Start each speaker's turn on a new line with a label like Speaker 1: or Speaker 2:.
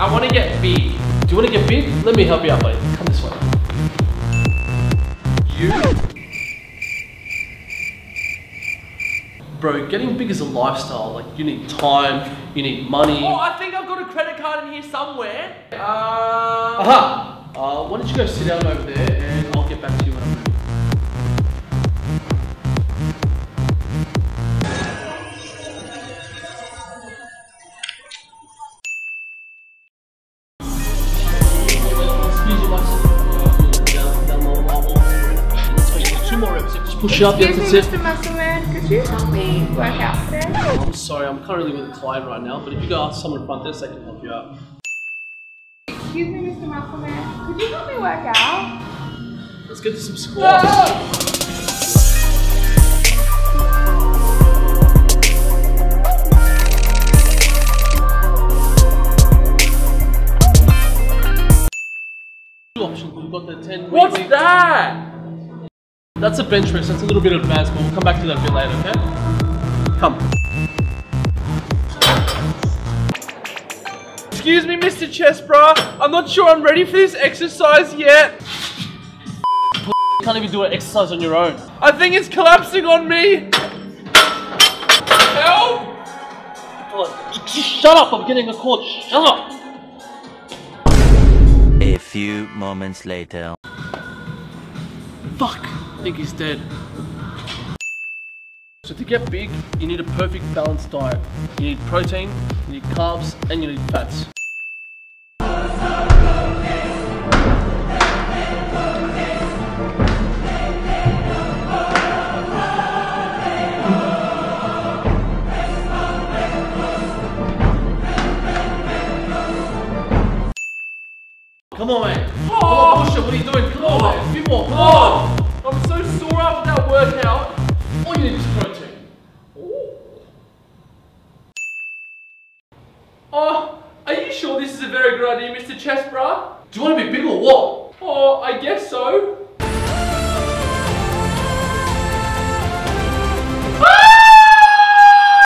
Speaker 1: I want to get big.
Speaker 2: Do you want to get big? Let me help you out, buddy. Come this way.
Speaker 1: You?
Speaker 2: Bro, getting big is a lifestyle. Like, you need time, you need money.
Speaker 1: Oh, I think I've got a credit card in here somewhere. Uh,
Speaker 2: Aha! Uh, why don't you go sit down over there and I'll get back to you when I'm ready. Push it up. Yeah,
Speaker 3: Excuse
Speaker 2: that's
Speaker 3: me,
Speaker 2: it.
Speaker 3: Mr. Muscleman, could you help me work out today?
Speaker 2: I'm sorry, I'm currently with a client right now, but if you go ask someone in front desk, they can help you out.
Speaker 3: Excuse me, Mr. Muscleman, could you help me work out?
Speaker 2: Let's get to some squats. Two options. We've got the 10
Speaker 1: what's
Speaker 2: weekly-
Speaker 1: that?
Speaker 2: That's a bench press. That's a little bit advanced, but we'll come back to that a bit later, okay? Come.
Speaker 1: Excuse me, Mr. Chestbrah. I'm not sure I'm ready for this exercise yet.
Speaker 2: You can't even do an exercise on your own.
Speaker 1: I think it's collapsing on me. Help!
Speaker 2: Oh, shut up! I'm getting a call. Shut up!
Speaker 4: A few moments later.
Speaker 2: Fuck! I think he's dead. So to get big, you need a perfect balanced diet. You need protein, you need carbs, and you need fats. Come on, man. Come on. What are you doing? Come on, man. A few more. Come on.
Speaker 1: Oh, I'm so sore after that workout.
Speaker 2: All you need is protein.
Speaker 1: Oh, are you sure this is a very good idea, Mr. Chestbrah?
Speaker 2: Do you want to be big or what?
Speaker 1: Oh, I guess so.